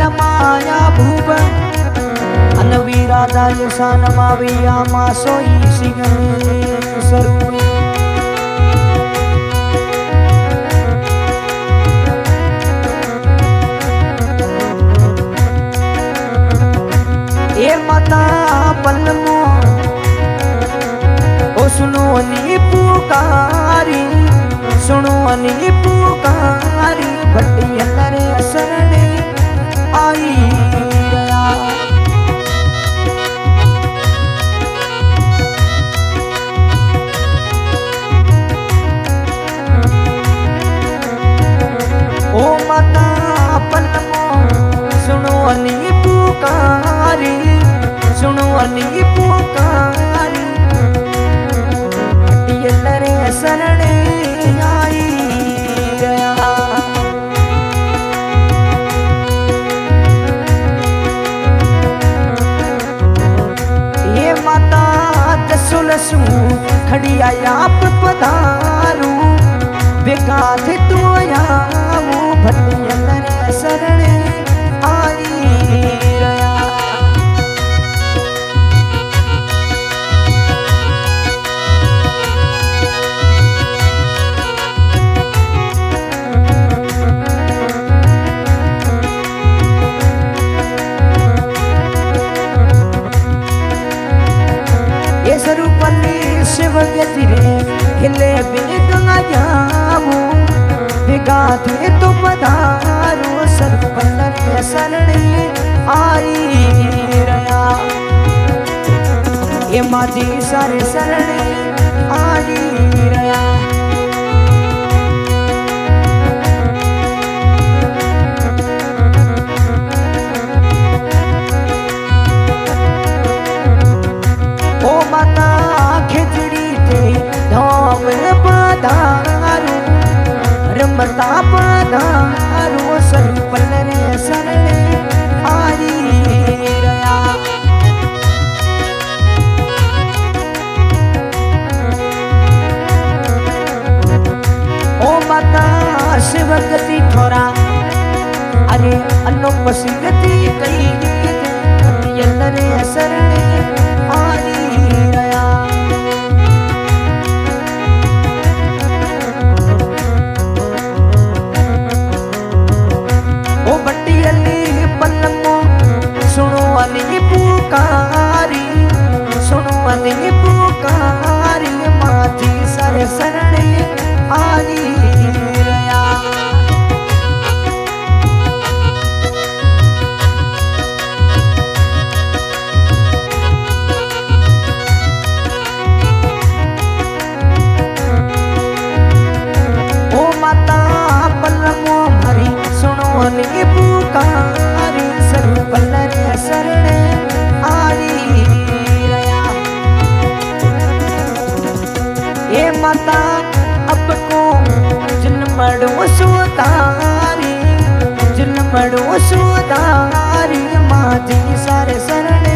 नमाया भूप अनवीराधा यसा नमाविया मासोई सिंह सरुई એ માતા પલમો ઓ સુનો ની પુકારી સુનો ની પુકારી ભટ્ટી पुकारी, सुनो अली पुकारी। आई ये माता दसुलसू खड़ी आया पदारू बेकाथ तू आया शरण शिवगतिरे खिले बेगंगा जाऊ बेगाधे तो पधारो सर्वपल्लरे शरणे आई रया। ये माजी सारे सरणी आई ಪ್ರತಾಪದ ಅರು ಸಲ್ಪಲ್ಲರೆ ಸರಣೆ ಆರಿಯ ಓ ಮಾತಾ ಶಿವಗತಿ ಠೋರ ಅರೆ ಅನ್ನೊಬ್ಬ ಸಿಗತಿ ಕೈ ಎಲ್ಲರೇ ಸರಣೆ अदिन पुकारी सुनो अदिन पुकारी माथी सर सरणे आई अब को जन्मड़ो सुतारी जन्मड़ो सुतारी माती सारे शरणे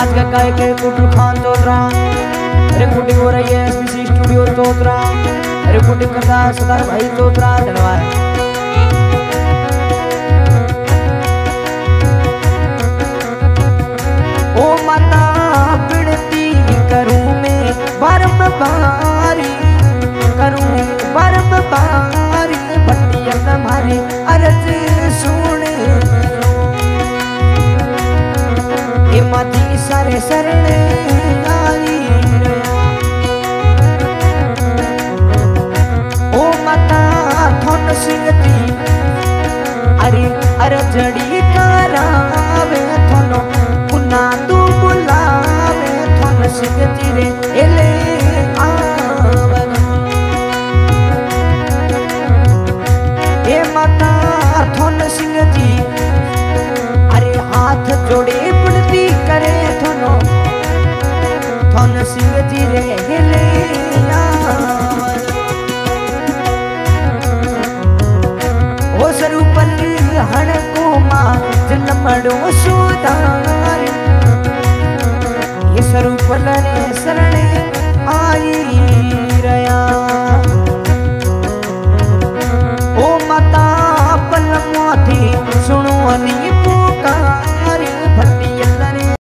आज का गायक है कुटुल खान तोतरा रिकॉर्डिंग हो रही है एसपीसी स्टूडियो तोतरा रिकॉर्डिंग करता है सदार भाई तो चौधरा धन्यवाद। ओ माता बिनती करूँ मैं बारम बार ओ माता जड़ी करावे थोनो पुना तू बुलावे थोन सिंह तिरे एले आवन ए माता थोन सिंह जी думаю,